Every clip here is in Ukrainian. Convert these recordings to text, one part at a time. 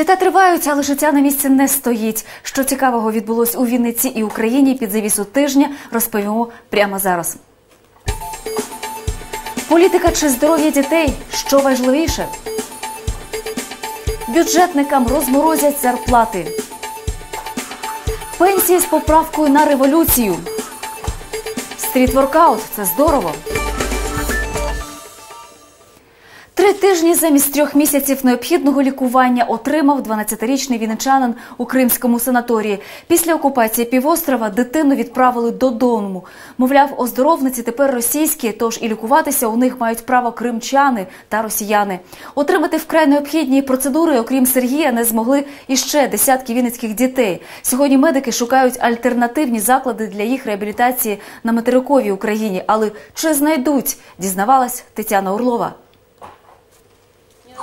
Свята тривають, але життя на місці не стоїть. Що цікавого відбулось у Вінниці і Україні під завісу тижня, розповімо прямо зараз. Політика чи здоров'я дітей? Що важливіше? Бюджетникам розморозять зарплати. Пенсії з поправкою на революцію. Стрітворкаут це здорово. Три тижні замість трьох місяців необхідного лікування отримав 12-річний вінничанин у кримському санаторії. Після окупації півострова дитину відправили додому. Мовляв, оздоровниці тепер російські, тож і лікуватися у них мають право кримчани та росіяни. Отримати вкрай необхідні процедури, окрім Сергія, не змогли іще десятки вінницьких дітей. Сьогодні медики шукають альтернативні заклади для їх реабілітації на материковій Україні. Але чи знайдуть? Дізнавалась Тетяна Орлова.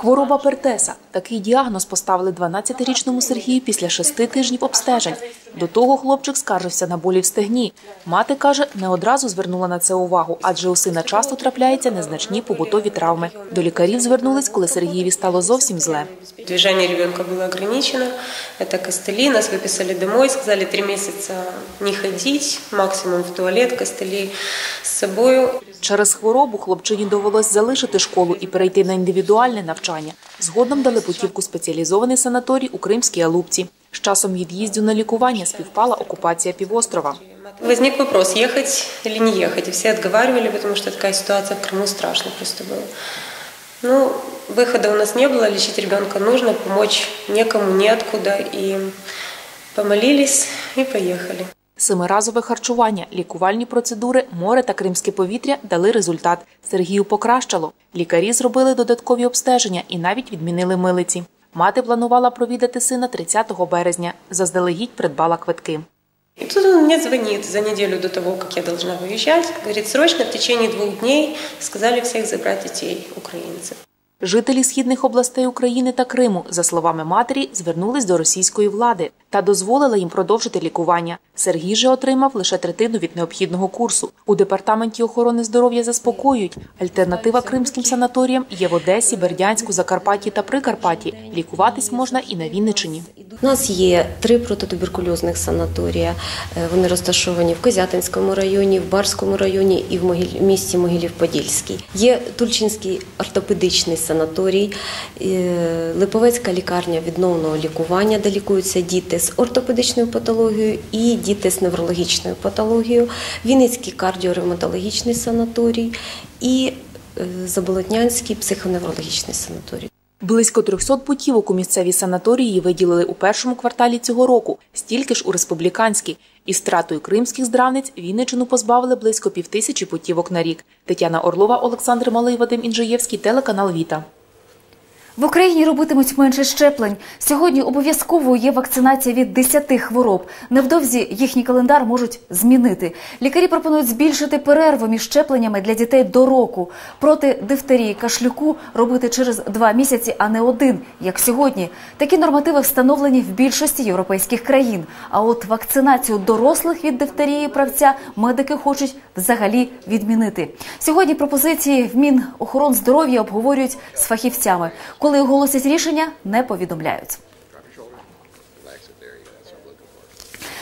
Хвороба Пертеса. Такий діагноз поставили 12-річному Сергію після шести тижнів обстежень. До того хлопчик скаржився на болі в стегні. Мати каже, не одразу звернула на це увагу, адже у сина часто трапляються незначні побутові травми. До лікарів звернулись, коли Сергієві стало зовсім зле Движение ребенка было ограничено. Это костыли. Нас выписали домой, сказали три месяца не ходить, максимум в туалет, костыли с собой. Через хворобу хлопчині довелось залишити школу і перейти на індивідуальне навчання. Згодом дали путівку спеціалізований санаторій у Кримській Алупці. З часом від'їздю на лікування співпала окупація півострова. Возник вопрос, ехать или не ехать. И все отговаривали, потому что такая ситуация в Крыму страшно просто была. Ну, выхода у нас не было, лечить ребенка нужно, помочь некому, неоткуда. И помолились и поехали. Семиразове харчування, лікувальні процедури, море та кримське повітря дали результат. Сергію покращало. Лікарі зробили додаткові обстеження і навіть відмінили милиці. Мати планувала провідати сина 30 березня. Заздалегідь придбала квитки. И тут он мне звонит за неделю до того, как я должна выезжать. Говорит, срочно в течение двух дней сказали всех забрать детей украинцев. Жителі східних областей України та Криму, за словами матері, звернулись до російської влади та дозволили їм продовжити лікування. Сергій же отримав лише третину від необхідного курсу. У департаменті охорони здоров'я заспокоюють. Альтернатива кримським санаторіям є в Одесі, Бердянську, Закарпатті та Прикарпатті. Лікуватись можна і на Вінниччині. У нас є три протитуберкульозних санаторія. Е, Вони розташовані в Козятинському районі, в Барському районі і в місті Могилів-Подільський. Є Тульчинський ортопедичний санаторій, е, Липовецька лікарня відновного лікування, де лікуються діти з ортопедичною патологією і діти з неврологічною патологією, Вінницький кардіоревматологічний санаторій і е, Заболотнянський психоневрологічний санаторій. Близько 300 путівок у місцеві санаторії виділили у першому кварталі цього року, стільки ж у республіканській. Із стратою кримських здравниць Вінничину позбавили близько півтисячі путівок на рік. Тетяна Орлова, Олександр Малий, Вадим Інжиєвський, телеканал Віта. В Україні робитимуть менше щеплень. Сьогодні обов'язковою є вакцинація від 10 хвороб. Невдовзі їхній календар можуть змінити. Лікарі пропонують збільшити перерву між щепленнями для дітей до року. Проти дифтерії кашлюку робити через два місяці, а не один, як сьогодні. Такі нормативи встановлені в більшості європейських країн. А от вакцинацію дорослих від дифтерії правця медики хочуть взагалі відмінити. Сьогодні пропозиції в Мінохоронздоров'я обговорюють з фахівцями. Коли оголосять рішення, не повідомляють.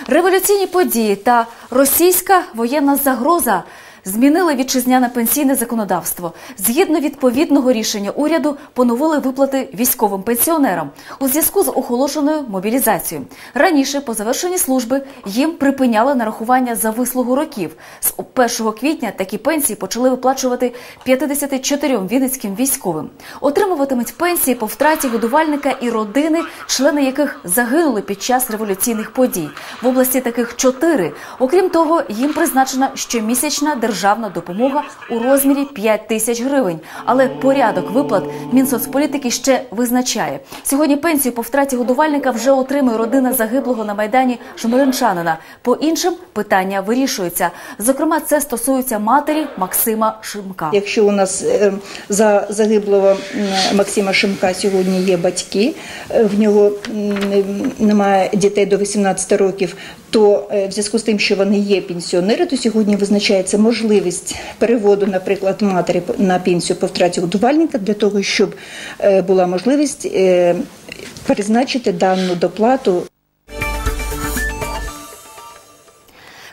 Революційні події та російська воєнна загроза змінили вітчизняне пенсійне законодавство. Згідно відповідного рішення уряду, поновили виплати військовим пенсіонерам у зв'язку з оголошеною мобілізацією. Раніше, по завершенні служби, їм припиняли нарахування за вислугу років. З 1 квітня такі пенсії почали виплачувати 54 вінницьким військовим. Отримуватимуть пенсії по втраті годувальника і родини, члени яких загинули під час революційних подій. В області таких чотири. Окрім того, їм призначена щомісячна державна допомога у розмірі 5 тисяч гривень. Але порядок виплат Мінсоцполітики ще визначає. Сьогодні пенсію по втраті годувальника вже отримує родина загиблого на майдані жмеринчанина. По іншим питання вирішуються. Зокрема, це стосується матері Максима Шимка. Якщо у нас е, за загиблого Максима Шимка сьогодні є батьки, е, в нього немає дітей до 18 років, то е, в зв'язку з тим, що вони є пенсіонери, то сьогодні визначається можливість переводу, наприклад, матері на пенсію по втраті годувальника для того, щоб е, була можливість. е, призначити дану доплату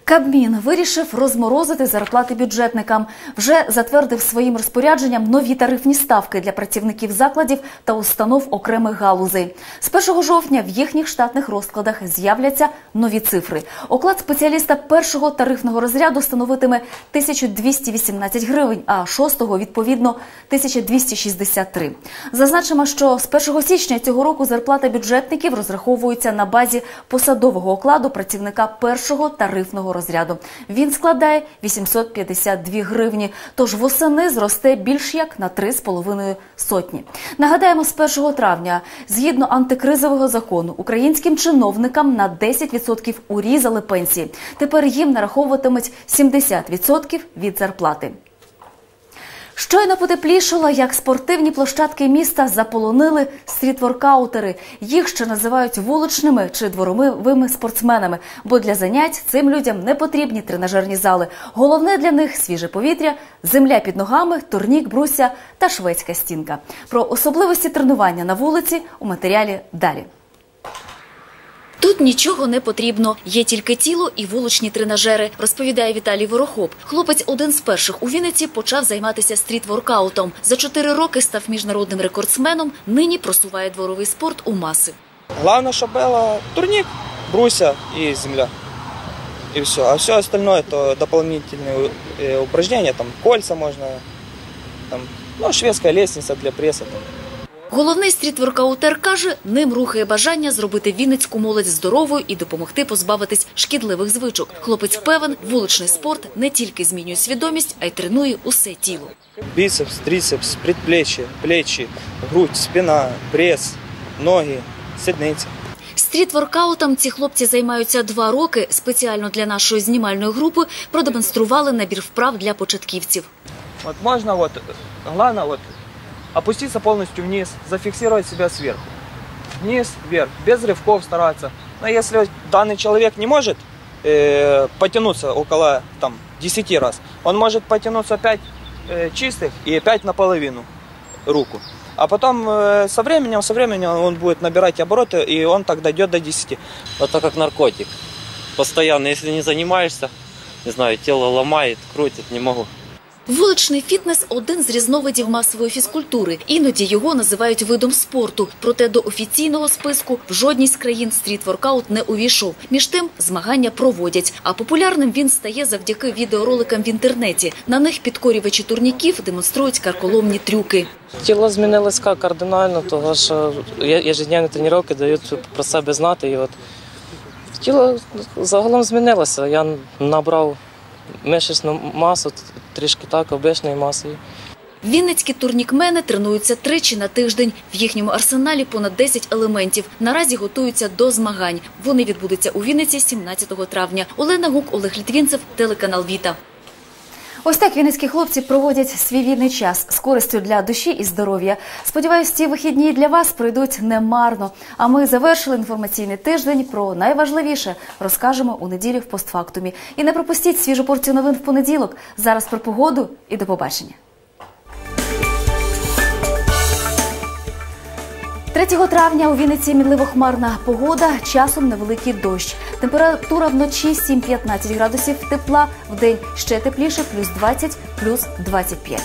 Кабмін вирішив розморозити зарплати бюджетникам. Вже затвердив своїм розпорядженням нові тарифні ставки для працівників закладів та установ окремих галузей. З 1 жовтня в їхніх штатних розкладах з'являться нові цифри. Оклад спеціаліста першого тарифного розряду становитиме 1218 гривень, а шостого відповідно 1263. Зазначимо, що з 1 січня цього року зарплата бюджетників розраховується на базі посадового окладу працівника першого тарифного розряду. Він складає 852 гривні, тож восени зросте більш як на 3,5 сотні. Нагадаємо, з 1 травня, згідно антикризового закону, українським чиновникам на 10% урізали пенсії. Тепер їм нараховуватимуть 70% від зарплати. Щойно потеплішало, як спортивні площадки міста заполонили стрітворкаутери. Їх ще називають вуличними чи дворовими спортсменами, бо для занять цим людям не потрібні тренажерні зали. Головне для них свіже повітря, земля під ногами, турнік, бруся та шведська стінка. Про особливості тренування на вулиці у матеріалі далі. Тут нічого не потрібно. Є тільки тіло і вуличні тренажери, розповідає Віталій Ворохоп. Хлопець один з перших у Вінниці почав займатися стрітворкаутом. За чотири роки став міжнародним рекордсменом. Нині просуває дворовий спорт у маси. Главное, чтобы было турник, бруся и земля. И все. А все остальное это дополнительные э, упражнения, там кольца можно, там, ну, шведская лестница для пресса. Там. Головний стрітворкаутер каже, ним рухає бажання зробити вінницьку молодь здоровою і допомогти позбавитись шкідливих звичок. Хлопець певен, вуличний спорт не тільки змінює свідомість, а й тренує усе тіло. Бицепс, трицепс, предплечье, плечи, грудь, спина, пресс, ноги, сідниці. Стрітворкаутом ці хлопці займаються два роки. Спеціально для нашої знімальної групи продемонстрували набір вправ для початківців. Вот можно вот, главное вот опуститься полностью вниз, зафиксировать себя сверху. Вниз, вверх, без рывков стараться. Но если данный человек не может э, потянуться около там, 10 раз, он может потянуться 5 э, чистых и 5 наполовину руку. А потом э, со временем, со временем он будет набирать обороты, и он так дойдет до 10. Это как наркотик. Постоянно, если не занимаешься, не знаю, тело ломает, крутит, не могу. Вуличний фітнес – один з різновидів масової фізкультури. Іноді його називають видом спорту. Проте до офіційного списку в жодній з країн стрітворкаут не увійшов. Між тим, змагання проводять. А популярним він стає завдяки відеороликам в інтернеті. На них підкорювачі турніків демонструють карколомні трюки. Тіло змінилось ка- кардинально, тому що ежедневні тренування дають про себе знати. І от тіло загалом змінилося. Я набрав мишечну масу, трішки так, обичної маси. Вінницькі турнікмени тренуються тричі на тиждень. В їхньому арсеналі понад 10 елементів. Наразі готуються до змагань. Вони відбудуться у Вінниці 17 травня. Олена Гук, Олег Літвінцев, телеканал Віта. Ось так вінницькі хлопці проводять свій вільний час з користю для душі і здоров'я. Сподіваюсь, ці вихідні для вас пройдуть немарно. А ми завершили інформаційний тиждень. Про найважливіше розкажемо у неділю в постфактумі. І не пропустіть свіжу порцію новин в понеділок. Зараз про погоду і до побачення. 3 травня у Вінниці мінливо хмарна погода, часом невеликий дощ. Температура вночі 7-15 градусів тепла, в день ще тепліше, плюс 20, плюс 25.